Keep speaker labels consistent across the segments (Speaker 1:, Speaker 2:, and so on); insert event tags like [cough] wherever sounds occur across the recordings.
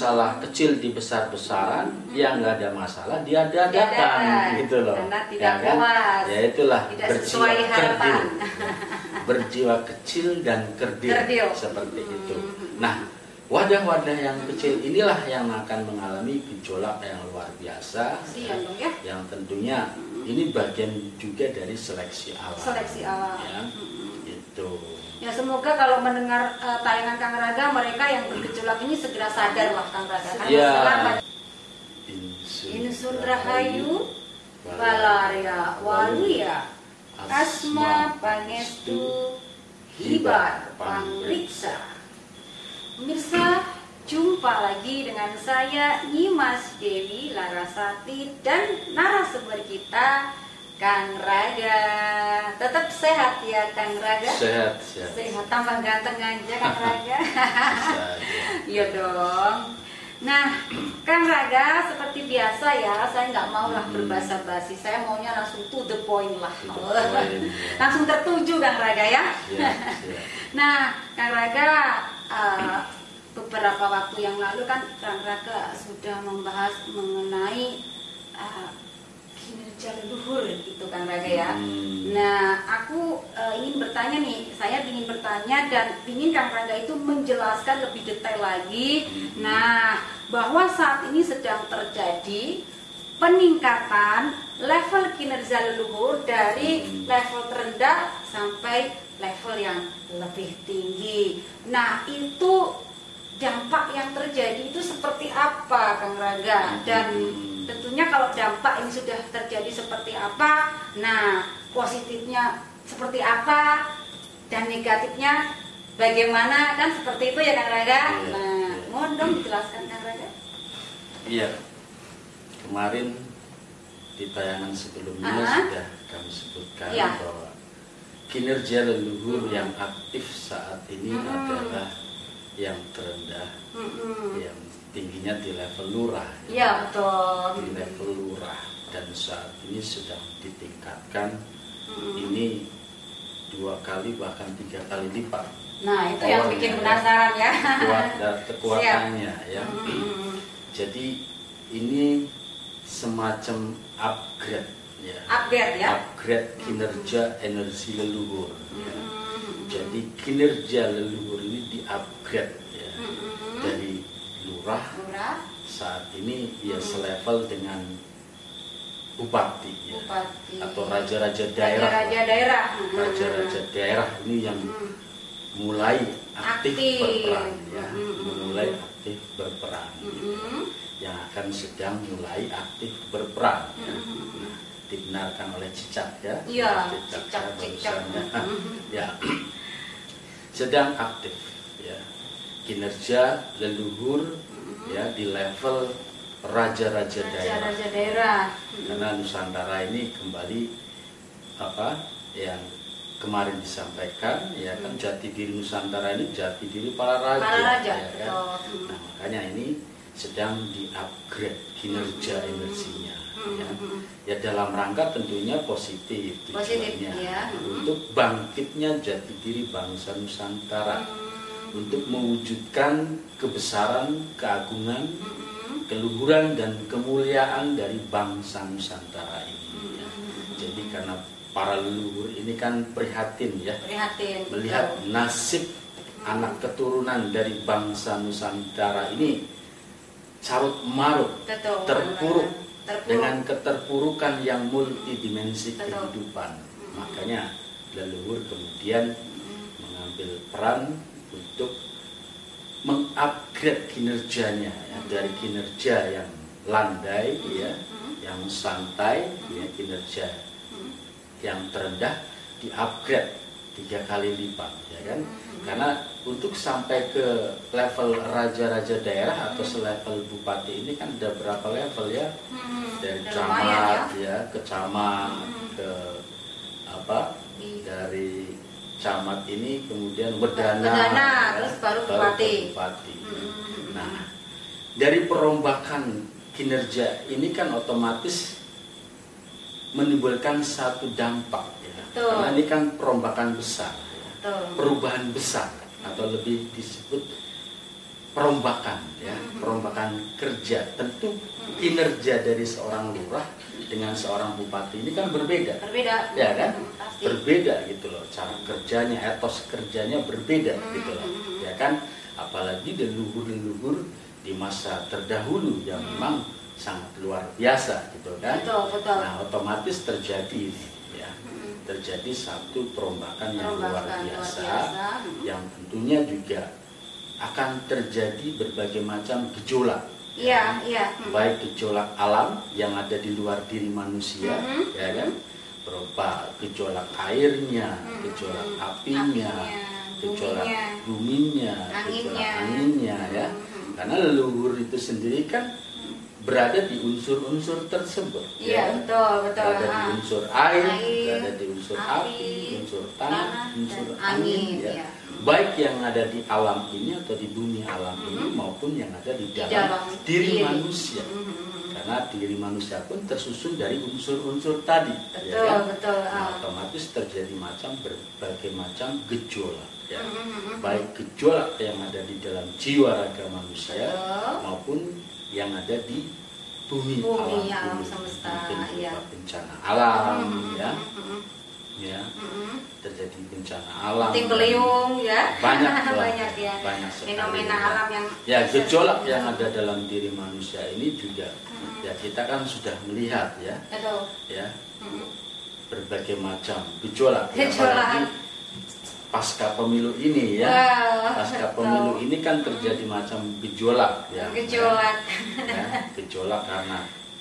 Speaker 1: masalah kecil dibesar-besaran yang nggak ada masalah dia
Speaker 2: Diadakan.
Speaker 1: diadakan gitu loh
Speaker 2: Karena tidak
Speaker 1: ya kan
Speaker 2: puas.
Speaker 1: ya itulah
Speaker 2: Tidak
Speaker 1: berjiwa
Speaker 2: sesuai harapan.
Speaker 1: kerdil [laughs] berjiwa kecil dan kerdil,
Speaker 2: Kerdil.
Speaker 1: seperti
Speaker 2: Hmm.
Speaker 1: itu nah wadah-wadah yang kecil inilah yang akan mengalami gejolak yang luar biasa
Speaker 2: dong ya.
Speaker 1: yang tentunya ini bagian juga dari seleksi alam
Speaker 2: Seleksi alam.
Speaker 1: ya
Speaker 2: Mm-mm.
Speaker 1: Itu
Speaker 2: Ya semoga kalau mendengar eh, tayangan Kang Raga mereka yang bergejolak ini segera sadar lah Kang Raga. Karena
Speaker 1: Ya.
Speaker 2: sekarang
Speaker 1: Insun,
Speaker 2: Insun Rahayu Balaria Waluya Asma Pangestu Hibar Pangriksa Pemirsa, jumpa lagi dengan saya Nyimas Dewi Larasati dan narasumber kita Kang Raga. Tetap sehat ya Kang Raga.
Speaker 1: sehat sehat
Speaker 2: Sehat tambah ganteng aja Kang [laughs] Raga. Iya dong. Nah, Kang Raga seperti biasa ya, saya nggak mau lah
Speaker 1: Hmm.
Speaker 2: berbahasa basi. Saya maunya langsung to the point lah.
Speaker 1: To the point, [laughs] ya.
Speaker 2: langsung tertuju Kang Raga ya.
Speaker 1: Siap, [laughs] siap.
Speaker 2: Nah, Kang Raga eh, beberapa waktu yang lalu kan Kang Raga sudah membahas mengenai eh, kinerja leluhur gitu Kang Raga ya.
Speaker 1: Hmm.
Speaker 2: Nah, aku eh, ingin bertanya nih, saya ingin bertanya dan ingin Kang Raga itu menjelaskan lebih detail lagi.
Speaker 1: Hmm.
Speaker 2: Nah, bahwa saat ini sedang terjadi peningkatan level kinerja leluhur dari
Speaker 1: Hmm.
Speaker 2: level terendah sampai level yang lebih tinggi. Nah, itu dampak yang terjadi itu seperti apa, Kang Raga? Dan
Speaker 1: Hmm.
Speaker 2: tentunya kalau dampak ini sudah terjadi seperti apa, nah positifnya seperti apa dan negatifnya bagaimana kan seperti itu ya Kang Raga.
Speaker 1: Iya,
Speaker 2: Nah,
Speaker 1: iya.
Speaker 2: mohon dong dijelaskan Kang Raga.
Speaker 1: Iya, kemarin di tayangan sebelumnya
Speaker 2: Ah.
Speaker 1: sudah kami sebutkan
Speaker 2: Iya.
Speaker 1: bahwa kinerja leluhur
Speaker 2: Mm-mm.
Speaker 1: yang aktif saat ini
Speaker 2: Mm-mm.
Speaker 1: adalah yang terendah,
Speaker 2: Mm-mm.
Speaker 1: yang tingginya di level lurah.
Speaker 2: Iya betul.
Speaker 1: Di level lurah dan saat ini sedang ditingkatkan.
Speaker 2: Mm-mm.
Speaker 1: Ini dua kali bahkan tiga kali lipat
Speaker 2: Nah itu yang bikin
Speaker 1: ya.
Speaker 2: penasaran ya.
Speaker 1: kuat dan [laughs] kekuatannya ya.
Speaker 2: Mm-mm.
Speaker 1: Jadi ini semacam upgrade ya.
Speaker 2: Upgrade ya.
Speaker 1: Upgrade kinerja energi leluhur. ya.
Speaker 2: Mm-mm.
Speaker 1: Jadi kinerja leluhur ini di-upgrade ya.
Speaker 2: Mm-mm.
Speaker 1: Dari lurah
Speaker 2: Murah,
Speaker 1: saat ini ya
Speaker 2: Mm-mm.
Speaker 1: selevel dengan bupati ya.
Speaker 2: bupati.
Speaker 1: Atau raja-raja daerah.
Speaker 2: Raja-raja daerah. Mm-mm.
Speaker 1: Raja-raja daerah ini yang
Speaker 2: Mm.
Speaker 1: mulai aktif,
Speaker 2: Aktif.
Speaker 1: berperan ya.
Speaker 2: Mm-mm.
Speaker 1: Mulai aktif berperan.
Speaker 2: Mm-mm.
Speaker 1: yang akan sedang mulai aktif berperan. ya. Nah, dibenarkan oleh cicak ya.
Speaker 2: Iya,
Speaker 1: cicak,
Speaker 2: cicak,
Speaker 1: ya,
Speaker 2: cicak.
Speaker 1: barusan, ya.
Speaker 2: Mm-mm. [laughs]
Speaker 1: ya. Sedang aktif ya. Kinerja leluhur
Speaker 2: Mm-mm.
Speaker 1: ya di level raja-raja daerah.
Speaker 2: Raja-raja daerah.
Speaker 1: Karena Nusantara ini kembali apa yang kemarin disampaikan ya kan
Speaker 2: Hmm.
Speaker 1: jati diri Nusantara ini jati diri para raja,
Speaker 2: Para raja,
Speaker 1: ya kan?
Speaker 2: betul.
Speaker 1: Nah, makanya ini sedang di-upgrade kinerja
Speaker 2: Hmm.
Speaker 1: energinya.
Speaker 2: Hmm,
Speaker 1: Ya.
Speaker 2: hmm, hmm.
Speaker 1: ya dalam rangka tentunya positif
Speaker 2: Positif,
Speaker 1: tujuannya
Speaker 2: ya. Hmm.
Speaker 1: untuk bangkitnya jati diri bangsa Nusantara
Speaker 2: Mm.
Speaker 1: Untuk mewujudkan kebesaran, keagungan, keluhuran dan kemuliaan dari bangsa Nusantara ini. ya. Jadi karena para leluhur ini kan prihatin ya
Speaker 2: Prihatin.
Speaker 1: melihat
Speaker 2: betul.
Speaker 1: nasib anak keturunan dari bangsa Nusantara ini carut marut
Speaker 2: Betul.
Speaker 1: terpuruk
Speaker 2: Terpuruk.
Speaker 1: dengan keterpurukan yang multidimensi
Speaker 2: Betul.
Speaker 1: kehidupan. Makanya leluhur kemudian mengambil peran untuk mengupgrade kinerjanya ya, dari kinerja yang landai ya,
Speaker 2: Mm.
Speaker 1: yang santai ya, kinerja yang terendah diupgrade tiga kali lipat ya kan? Karena untuk sampai ke level raja-raja daerah atau selevel bupati ini kan ada berapa level ya? Dari camat ya. ke camat ke apa? Dari camat ini kemudian Wedana, ya,
Speaker 2: terus baru bupati.
Speaker 1: bupati.
Speaker 2: Mm.
Speaker 1: Nah, dari perombakan kinerja ini kan otomatis menimbulkan satu dampak ya. Karena ini kan perombakan besar, ya.
Speaker 2: Betul.
Speaker 1: perubahan besar atau lebih disebut perombakan ya. Perombakan kerja. Tentu kinerja dari seorang lurah dengan seorang bupati ini kan berbeda.
Speaker 2: Berbeda.
Speaker 1: Ya kan?
Speaker 2: Pasti.
Speaker 1: Berbeda gitu loh. Cara kerjanya etos kerjanya berbeda
Speaker 2: Hmm,
Speaker 1: gitu loh.
Speaker 2: hmm, hmm.
Speaker 1: ya kan? Apalagi leluhur-leluhur di masa terdahulu yang
Speaker 2: Hmm.
Speaker 1: memang sangat luar biasa gitu kan?
Speaker 2: Betul betul.
Speaker 1: Nah otomatis terjadi ini ya. Terjadi satu perombakan yang luar
Speaker 2: perombakan luar
Speaker 1: biasa
Speaker 2: biasa
Speaker 1: yang tentunya juga akan terjadi berbagai macam gejolak
Speaker 2: iya iya Mm.
Speaker 1: baik gejolak alam yang ada di luar diri manusia
Speaker 2: Mhm.
Speaker 1: ya kan berupa gejolak airnya
Speaker 2: Mhm.
Speaker 1: gejolak apinya, gejolak
Speaker 2: buminya, Anginnya.
Speaker 1: gejolak anginnya ya
Speaker 2: Mhm.
Speaker 1: karena leluhur itu sendiri kan berada di unsur-unsur tersebut
Speaker 2: iya
Speaker 1: ya
Speaker 2: betul betul
Speaker 1: berada di
Speaker 2: Ah.
Speaker 1: unsur air,
Speaker 2: Air,
Speaker 1: berada di unsur api,
Speaker 2: api,
Speaker 1: unsur tanah,
Speaker 2: tanah,
Speaker 1: unsur angin,
Speaker 2: angin,
Speaker 1: ya.
Speaker 2: ya.
Speaker 1: Baik yang ada di alam ini atau di bumi alam ini
Speaker 2: Mhm.
Speaker 1: maupun yang ada di dalam,
Speaker 2: dalam
Speaker 1: diri,
Speaker 2: diri.
Speaker 1: manusia.
Speaker 2: Mhm.
Speaker 1: Karena diri manusia pun tersusun dari unsur-unsur tadi, ya
Speaker 2: betul
Speaker 1: kan?
Speaker 2: betul
Speaker 1: Nah,
Speaker 2: ah.
Speaker 1: otomatis terjadi macam berbagai macam gejolak, ya.
Speaker 2: Mhm.
Speaker 1: baik gejolak yang ada di dalam jiwa raga manusia
Speaker 2: Betul.
Speaker 1: maupun yang ada di bumi,
Speaker 2: Bumi,
Speaker 1: ini.
Speaker 2: alam semesta,
Speaker 1: Mungkin
Speaker 2: ya.
Speaker 1: bencana alam ya
Speaker 2: Mhm.
Speaker 1: ya
Speaker 2: Mhm.
Speaker 1: terjadi bencana alam
Speaker 2: Puting beliung ya.
Speaker 1: banyak [laughs]
Speaker 2: banyak ya.
Speaker 1: banyak sekali.
Speaker 2: fenomena alam yang
Speaker 1: ya gejolak yang ada dalam diri manusia ini juga
Speaker 2: Mhm.
Speaker 1: ya kita kan sudah melihat ya.
Speaker 2: Betul.
Speaker 1: Ya.
Speaker 2: Mhm.
Speaker 1: berbagai macam gejolak ya,
Speaker 2: Gejolak.
Speaker 1: apalagi pasca pemilu ini ya.
Speaker 2: Wah,
Speaker 1: pasca
Speaker 2: betul.
Speaker 1: pemilu ini kan terjadi macam gejolak ya.
Speaker 2: Gejolak.
Speaker 1: Ya, gejolak karena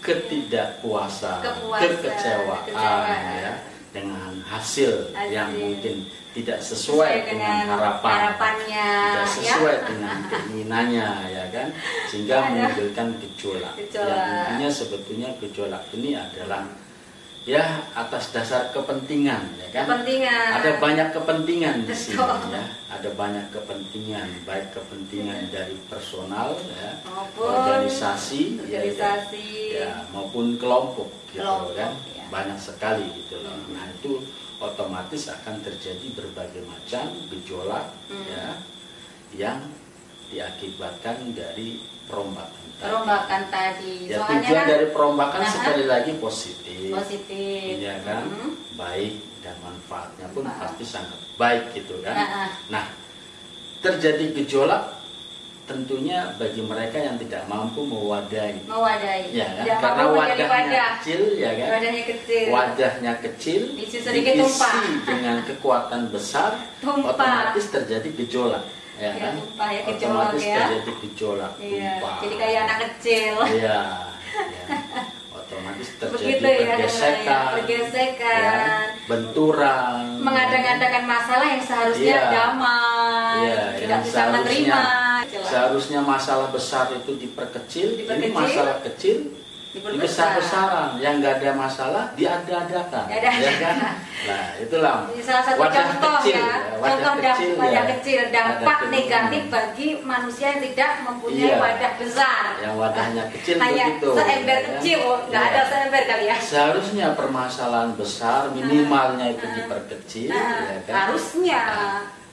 Speaker 1: ketidakpuasan,
Speaker 2: Kepuasan,
Speaker 1: kekecewaan
Speaker 2: kekecewaan.
Speaker 1: ya dengan hasil, yang mungkin tidak sesuai dengan, harapan,
Speaker 2: harapannya
Speaker 1: tidak
Speaker 2: ya.
Speaker 1: sesuai dengan keinginannya ya kan, sehingga
Speaker 2: Ada.
Speaker 1: menimbulkan gejolak.
Speaker 2: Gejolak.
Speaker 1: Yang intinya sebetulnya gejolak ini adalah ya atas dasar kepentingan ya kan.
Speaker 2: kepentingan
Speaker 1: Ada banyak kepentingan di sini
Speaker 2: Betul.
Speaker 1: ya. Ada banyak kepentingan, baik kepentingan dari personal ya,
Speaker 2: maupun
Speaker 1: organisasi, ya, ya,
Speaker 2: organisasi
Speaker 1: ya, maupun kelompok gitu
Speaker 2: Kelompok,
Speaker 1: kan.
Speaker 2: ya.
Speaker 1: Banyak sekali gitu loh. Nah, itu otomatis akan terjadi berbagai macam gejolak
Speaker 2: Hmm.
Speaker 1: ya yang diakibatkan dari perombakan. tadi.
Speaker 2: perombakan tadi
Speaker 1: Ya,
Speaker 2: soalnya
Speaker 1: tujuan
Speaker 2: kan
Speaker 1: dari perombakan
Speaker 2: Nah,
Speaker 1: sekali lagi positif.
Speaker 2: positif
Speaker 1: ya kan
Speaker 2: Mhm.
Speaker 1: baik dan manfaatnya pun
Speaker 2: Manfaat.
Speaker 1: pasti sangat baik gitu kan
Speaker 2: Nah, ah.
Speaker 1: nah terjadi gejolak tentunya bagi mereka yang tidak mampu mewadahi
Speaker 2: mewadahi
Speaker 1: ya kan?
Speaker 2: Tidak
Speaker 1: karena
Speaker 2: mampu
Speaker 1: wadahnya
Speaker 2: wadah.
Speaker 1: kecil ya kan?
Speaker 2: Wadahnya kecil.
Speaker 1: Wadahnya kecil
Speaker 2: Diisi sedikit tumpah.
Speaker 1: dengan kekuatan besar
Speaker 2: Tumpah.
Speaker 1: otomatis terjadi gejolak. Ya,
Speaker 2: Ya,
Speaker 1: kan?
Speaker 2: tumpah ya, gejolak
Speaker 1: otomatis
Speaker 2: ya.
Speaker 1: terjadi gejolak
Speaker 2: iya
Speaker 1: tumpah.
Speaker 2: jadi kayak anak kecil.
Speaker 1: Iya, ya. [laughs] otomatis terjadi
Speaker 2: begitu ya
Speaker 1: pergesekan,
Speaker 2: ya, pergesekan.
Speaker 1: Ya, benturan,
Speaker 2: mengadakan-adakan masalah yang seharusnya
Speaker 1: Iya.
Speaker 2: damai
Speaker 1: Iya,
Speaker 2: tidak
Speaker 1: yang
Speaker 2: bisa menerima
Speaker 1: Seharusnya masalah besar itu diperkecil, ini
Speaker 2: Diperkecil.
Speaker 1: masalah kecil
Speaker 2: Diperbesar.
Speaker 1: dibesar-besaran, yang nggak ada masalah diada-adakan,
Speaker 2: Diada-adakan.
Speaker 1: ya kan? Nah, itulah
Speaker 2: Ini salah satu
Speaker 1: wadah
Speaker 2: contoh
Speaker 1: kecil,
Speaker 2: ya,
Speaker 1: wadah
Speaker 2: contoh
Speaker 1: kecil,
Speaker 2: wadah
Speaker 1: ya.
Speaker 2: kecil dampak
Speaker 1: Wadah kecil.
Speaker 2: negatif bagi manusia yang tidak mempunyai
Speaker 1: Iya.
Speaker 2: wadah besar.
Speaker 1: Yang wadahnya kecil
Speaker 2: Hanya
Speaker 1: begitu,
Speaker 2: seember
Speaker 1: ya kan?
Speaker 2: kecil, oh, nggak
Speaker 1: Iya.
Speaker 2: ada seember kali ya.
Speaker 1: Seharusnya permasalahan besar minimalnya itu
Speaker 2: Ah.
Speaker 1: diperkecil,
Speaker 2: Nah,
Speaker 1: ya kan?
Speaker 2: harusnya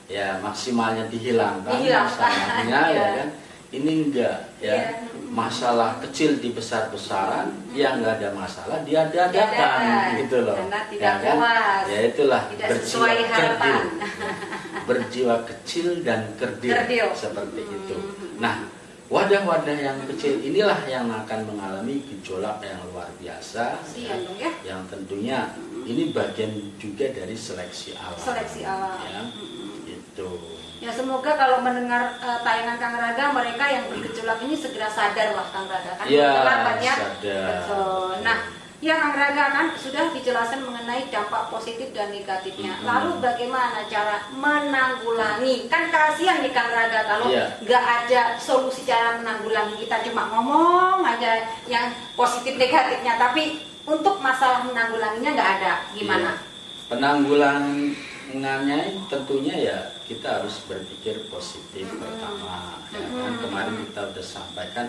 Speaker 1: ya maksimalnya dihilangkan
Speaker 2: Dihilangkan.
Speaker 1: masalahnya [laughs] ya
Speaker 2: Iya.
Speaker 1: kan ini enggak ya
Speaker 2: Iya.
Speaker 1: masalah kecil dibesar-besaran yang enggak ada masalah diada-adakan
Speaker 2: Diadakan.
Speaker 1: gitu loh
Speaker 2: Karena tidak
Speaker 1: ya kan
Speaker 2: puas.
Speaker 1: ya itulah
Speaker 2: tidak
Speaker 1: berjiwa kerdil [laughs] berjiwa kecil dan kerdil,
Speaker 2: Kerdil.
Speaker 1: seperti
Speaker 2: Hmm.
Speaker 1: itu nah wadah-wadah yang kecil inilah yang akan mengalami gejolak yang luar biasa
Speaker 2: dong ya.
Speaker 1: yang tentunya ini bagian juga dari seleksi alam
Speaker 2: Seleksi alam.
Speaker 1: ya
Speaker 2: Mm-mm. Semoga kalau mendengar eh, tayangan Kang Raga mereka yang bergejolak ini segera sadar lah Kang Raga kan
Speaker 1: Ya,
Speaker 2: banyak.
Speaker 1: sadar.
Speaker 2: Betul. Nah, ya Kang Raga kan sudah dijelaskan mengenai dampak positif dan negatifnya.
Speaker 1: Mhm.
Speaker 2: Lalu bagaimana cara menanggulangi? Kan kasihan nih Kang Raga kalau
Speaker 1: Iya.
Speaker 2: nggak ada solusi cara menanggulangi kita cuma ngomong aja yang positif negatifnya, tapi untuk masalah menanggulanginya nggak ada. Gimana?
Speaker 1: Iya. Penanggulangannya tentunya ya kita harus berpikir positif pertama ya kan? Kemarin kita udah sampaikan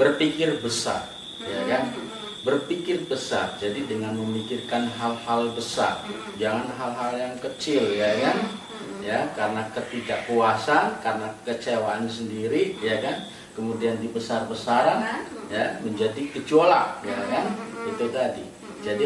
Speaker 1: berpikir besar ya kan? Berpikir besar jadi dengan memikirkan hal-hal besar jangan hal-hal yang kecil ya kan? Ya karena ketidakpuasan karena kecewaan sendiri ya kan? Kemudian dibesar-besaran ya menjadi gejolak ya kan? Itu tadi. Jadi